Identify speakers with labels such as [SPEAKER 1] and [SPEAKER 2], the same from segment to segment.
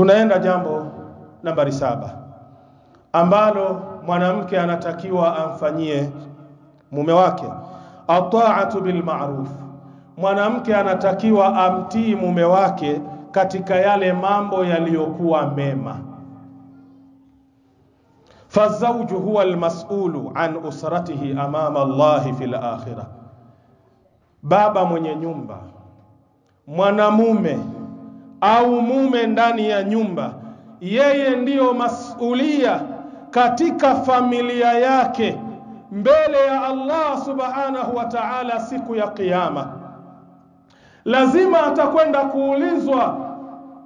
[SPEAKER 1] Tunaenda jambo nambari saba ambalo mwanamke anatakiwa amfanyie mume wake, ataatu bil ma'ruf. Mwanamke anatakiwa amtii mume wake katika yale mambo yaliyokuwa mema. Fazauju huwa almas'ulu an usratihi amama Allahi fil akhirah, baba mwenye nyumba, mwanamume au mume ndani ya nyumba, yeye ndiyo masulia katika familia yake mbele ya Allah subhanahu wa ta'ala siku ya Kiyama. Lazima atakwenda kuulizwa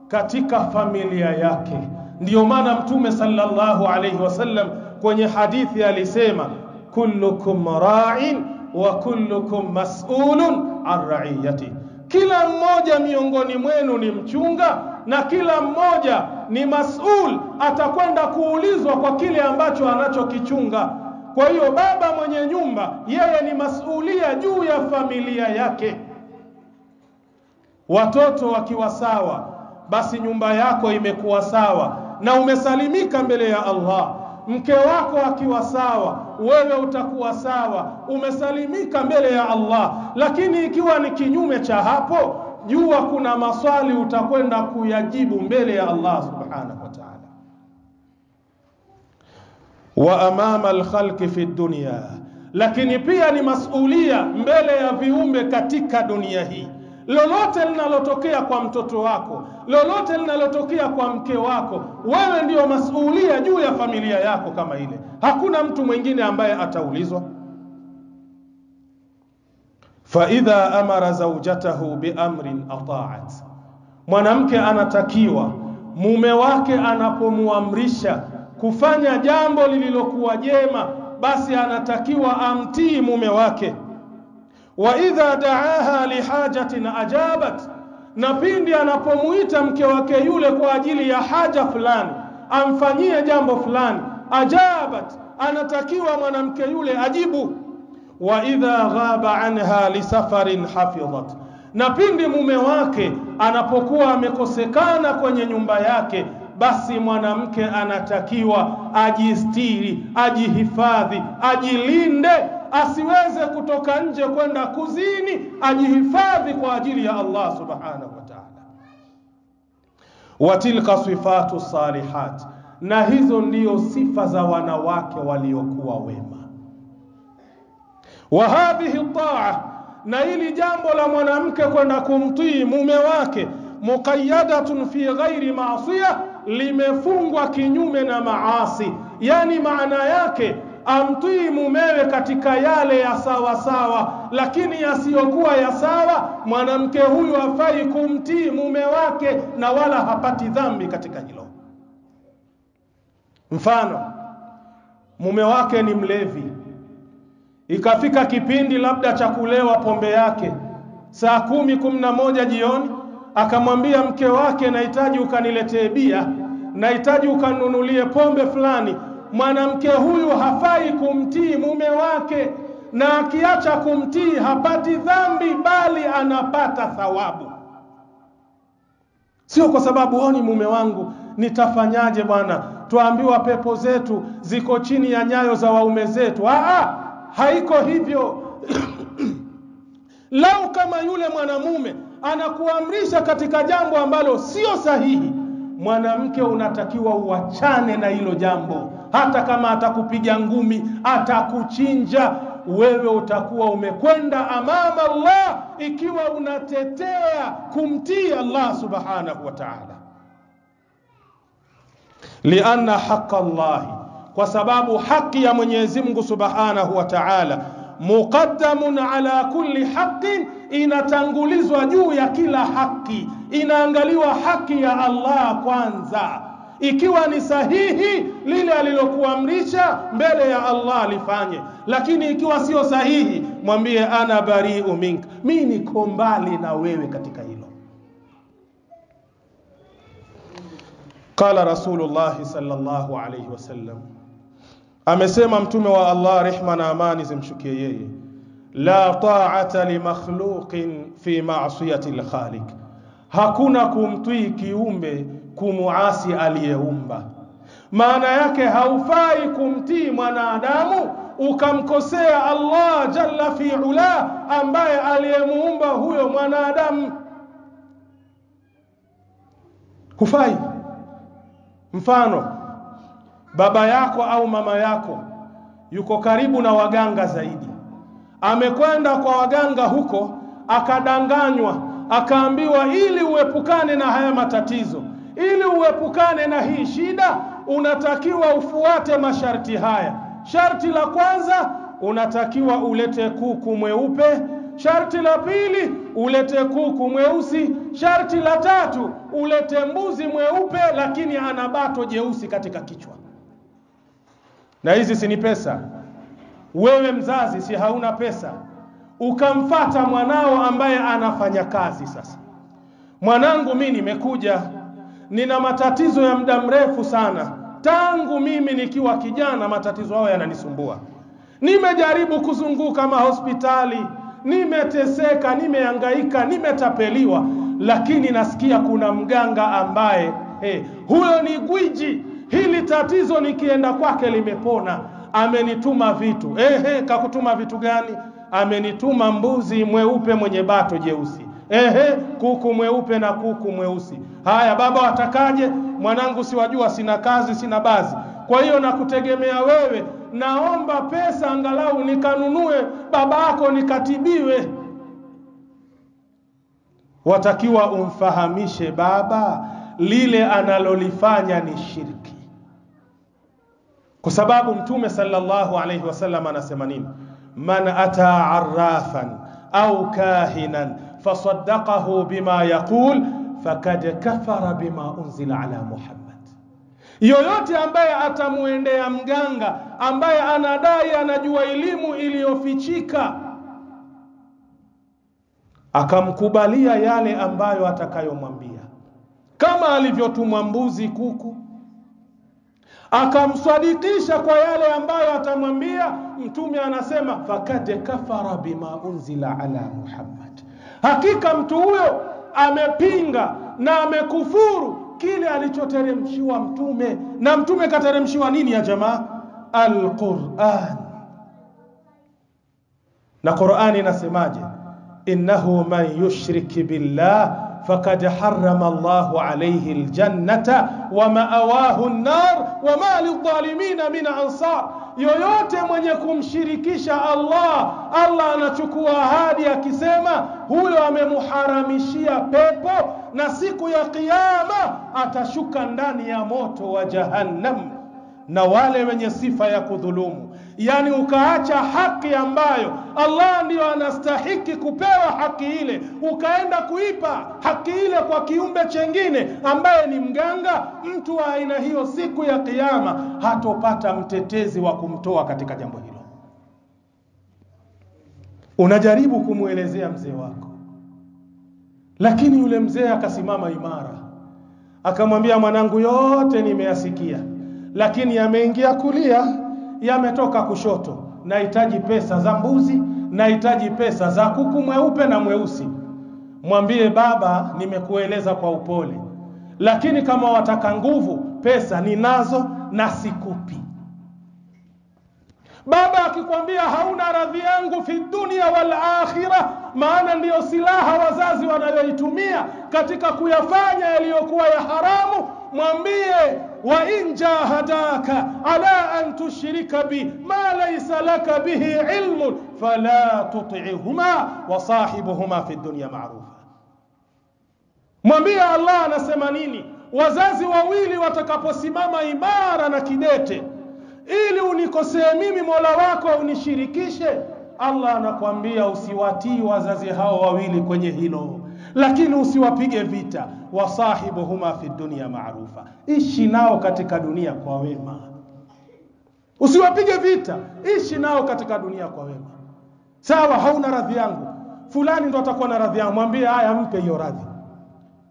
[SPEAKER 1] katika familia yake. Ndiyo maana Mtume sallallahu alayhi wasallam kwenye hadithi alisema, kullukum ra'in wa kullukum mas'ulun an ra'iyati, kila mmoja miongoni mwenu ni mchunga na kila mmoja ni masul, atakwenda kuulizwa kwa kile ambacho anachokichunga. Kwa hiyo baba mwenye nyumba yeye ni masulia juu ya familia yake. Watoto wakiwa sawa, basi nyumba yako imekuwa sawa na umesalimika mbele ya Allah. Mke wako akiwa sawa, wewe utakuwa sawa, umesalimika mbele ya Allah. Lakini ikiwa ni kinyume cha hapo, jua kuna maswali utakwenda kuyajibu mbele ya Allah subhanahu wa ta'ala. Wa amama alkhalqi fi dunya, lakini pia ni masulia mbele ya viumbe katika dunia hii. Lolote linalotokea kwa mtoto wako, lolote linalotokea kwa mke wako, wewe ndio masuhulia juu ya familia yako kama ile. Hakuna mtu mwingine ambaye ataulizwa. fa idha amara zaujatahu biamrin ataat, mwanamke anatakiwa mume wake anapomuamrisha kufanya jambo lililokuwa jema, basi anatakiwa amtii mume wake. Wa idha daaha lihajatin ajabat, na pindi anapomuita mke wake yule kwa ajili ya haja fulani, amfanyie jambo fulani, ajabat, anatakiwa mwanamke yule ajibu. Wa idha ghaba anha lisafarin hafidhat, na pindi mume wake anapokuwa amekosekana kwenye nyumba yake, basi mwanamke anatakiwa ajistiri, ajihifadhi, ajilinde, asiweze kutoka nje kwenda kuzini, ajihifadhi kwa ajili ya Allah subhanahu wa ta'ala. Watilka sifatu salihat, na hizo ndiyo sifa za wanawake waliokuwa wema wa hadhihi taa, na hili jambo la mwanamke kwenda kumtii mume wake, muqayyadatun fi ghairi maasiya, limefungwa kinyume na maasi. Yani maana yake amtii mumewe katika yale ya sawa sawa, lakini yasiyokuwa ya sawa, mwanamke huyu hafai kumtii mume wake na wala hapati dhambi katika hilo. Mfano, mume wake ni mlevi ikafika kipindi labda cha kulewa pombe yake saa kumi kumi na moja jioni, akamwambia mke wake, nahitaji ukaniletee bia, nahitaji ukanunulie pombe fulani. Mwanamke huyu hafai kumtii mume wake, na akiacha kumtii hapati dhambi, bali anapata thawabu. Sio kwa sababu oni mume wangu, nitafanyaje bwana, twaambiwa pepo zetu ziko chini ya nyayo za waume zetu. Aa, haiko hivyo. Lau kama yule mwanamume anakuamrisha katika jambo ambalo sio sahihi, mwanamke unatakiwa uachane na hilo jambo. Hata kama atakupiga ngumi, atakuchinja, wewe utakuwa umekwenda amama Allah ikiwa unatetea kumtii Allah subhanahu wa ta'ala, lianna haqa Allahi kwa sababu haki ya Mwenyezi Mungu Subhanahu wa Ta'ala muqaddamun ala kulli haqqin, inatangulizwa juu ya kila haki. Inaangaliwa haki ya Allah kwanza, ikiwa ni sahihi lile alilokuamrisha mbele ya Allah lifanye, lakini ikiwa sio sahihi, mwambie ana bariu mink, mi niko mbali na wewe katika hilo. Qala Rasulullah sallallahu alayhi wasallam Amesema mtume wa Allah, rehma na amani zimshukie yeye, la ta'ata li makhluqin fi ma'siyati al-khaliq, hakuna kumtii kiumbe kumuasi aliyeumba. Maana yake haufai kumtii mwanadamu ukamkosea Allah jalla fi ula, ambaye aliyemuumba huyo mwanadamu. Hufai. Mfano, baba yako au mama yako yuko karibu na waganga zaidi, amekwenda kwa waganga huko, akadanganywa, akaambiwa, ili uepukane na haya matatizo, ili uepukane na hii shida, unatakiwa ufuate masharti haya. Sharti la kwanza, unatakiwa ulete kuku mweupe. Sharti la pili, ulete kuku mweusi. Sharti la tatu, ulete mbuzi mweupe, lakini ana bato jeusi katika kichwa. Na hizi si ni pesa? Wewe mzazi, si hauna pesa? Ukamfata mwanao ambaye anafanya kazi. Sasa mwanangu, mi nimekuja, nina matatizo ya muda mrefu sana tangu mimi nikiwa kijana, matatizo hayo yananisumbua. Nimejaribu kuzunguka mahospitali, nimeteseka, nimeangaika nimetapeliwa, lakini nasikia kuna mganga ambaye hey, huyo ni gwiji, hili tatizo nikienda kwake limepona. Amenituma vitu. Ehe, kakutuma vitu gani? Amenituma mbuzi mweupe mwenye bato jeusi. Ehe, kuku mweupe na kuku mweusi. Haya baba, watakaje? Mwanangu, siwajua, sina kazi, sina bazi, kwa hiyo nakutegemea wewe. Naomba pesa angalau nikanunue baba yako nikatibiwe. Watakiwa umfahamishe baba lile analolifanya ni shirki, kwa sababu Mtume sallallahu alayhi wasallam anasema nini? man ata arrafan au kahinan fasaddaqahu bima yaqul fakad kafara bima unzila ala Muhammad, yoyote ambaye atamuendea mganga ambaye anadai anajua elimu iliyofichika akamkubalia yale ambayo atakayomwambia, kama alivyotumwa mbuzi, kuku, akamswadikisha kwa yale ambayo atamwambia, Mtume anasema fakad kafara bima unzila ala Muhammad, hakika mtu huyo amepinga na amekufuru kile alichoteremshiwa mtume. Na mtume kateremshiwa nini ya jamaa? Alquran. Na Qurani inasemaje? innahu man yushrik billah Allahu alayhi aljannata wa ma'awahu an-nar wa ma lidhalimina min ansar yoyote mwenye kumshirikisha Allah, Allah anachukua ahadi akisema huyo amemuharamishia pepo na siku ya Kiyama atashuka ndani ya moto wa Jahannam. Na wale wenye sifa ya kudhulumu, yani ukaacha haki ambayo Allah ndiyo anastahiki kupewa haki ile, ukaenda kuipa haki ile kwa kiumbe chengine ambaye ni mganga, mtu wa aina hiyo siku ya Kiyama hatopata mtetezi wa kumtoa katika jambo hilo. Unajaribu kumwelezea mzee wako, lakini yule mzee akasimama imara, akamwambia, mwanangu, yote nimeyasikia, lakini ameingia kulia, yametoka kushoto. Nahitaji pesa za mbuzi, nahitaji pesa za kuku mweupe na mweusi. Mwambie baba, nimekueleza kwa upole, lakini kama wataka nguvu, pesa ninazo na sikupi. Baba akikwambia hauna radhi yangu fi dunia wal akhira, maana ndiyo silaha wazazi wanayoitumia katika kuyafanya yaliyokuwa ya haramu, mwambie wa in jahadaka ala an tushrika bi ma laysa laka bihi ilmun fala tuti'huma wa sahibuhuma fi dunya ma'rufa. Mwambie Allah anasema nini? Wazazi wawili watakaposimama imara na kidete ili unikosee mimi Mola wako unishirikishe, Allah anakwambia usiwatii wazazi hao wawili kwenye hilo, lakini usiwapige vita. Wasahibuhuma fi dunia maarufa, ishi nao katika dunia kwa wema. Usiwapige vita, ishi nao katika dunia kwa wema. Sawa, hauna radhi yangu, fulani ndo atakuwa na radhi yangu, mwambie haya, mpe hiyo radhi.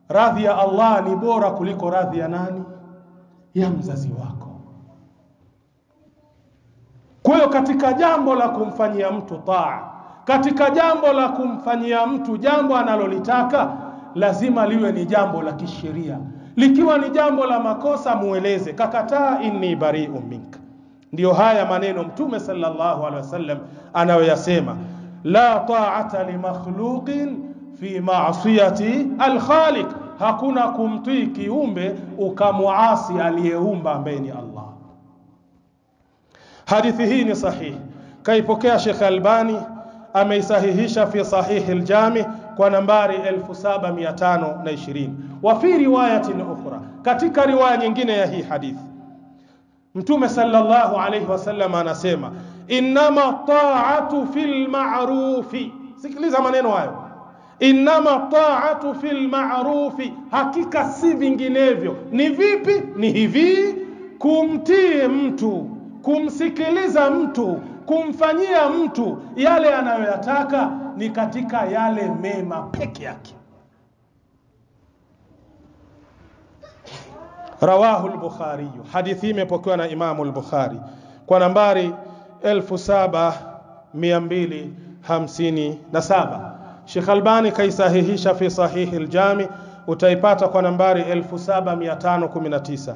[SPEAKER 1] Radhi ya Allah ni bora kuliko radhi ya nani? Ya mzazi wako. Kwa hiyo katika jambo la kumfanyia mtu taa, katika jambo la kumfanyia mtu jambo analolitaka, lazima liwe ni jambo la kisheria, likiwa ni jambo la makosa mueleze, kakataa, inni bariu minka. Ndiyo haya maneno Mtume sallallahu alaihi wasallam anayoyasema, la ta'ata limakhluqin fi ma'siyati alkhaliq, hakuna kumtii kiumbe ukamuasi aliyeumba ambaye ni Allah. Hadithi hii ni sahihi, kaipokea Sheikh Albani, ameisahihisha fi sahihi al-Jami kwa nambari 7520 wa fi riwayatin ukhra, katika riwaya nyingine ya hii hadithi Mtume sallallahu alayhi wasallam anasema innama ta'atu fil ma'rufi. Sikiliza maneno hayo, innama ta'atu fil ma'rufi, hakika si vinginevyo. Ni vipi? Ni hivi, kumtii mtu, kumsikiliza mtu, kumfanyia mtu yale anayoyataka ni katika yale mema peke yake. Rawahu al-Bukhari, hadithi imepokewa na Imamu al-Bukhari kwa nambari 7257. Sheikh Albani kaisahihisha fi sahihi al-Jami, utaipata kwa nambari 7519.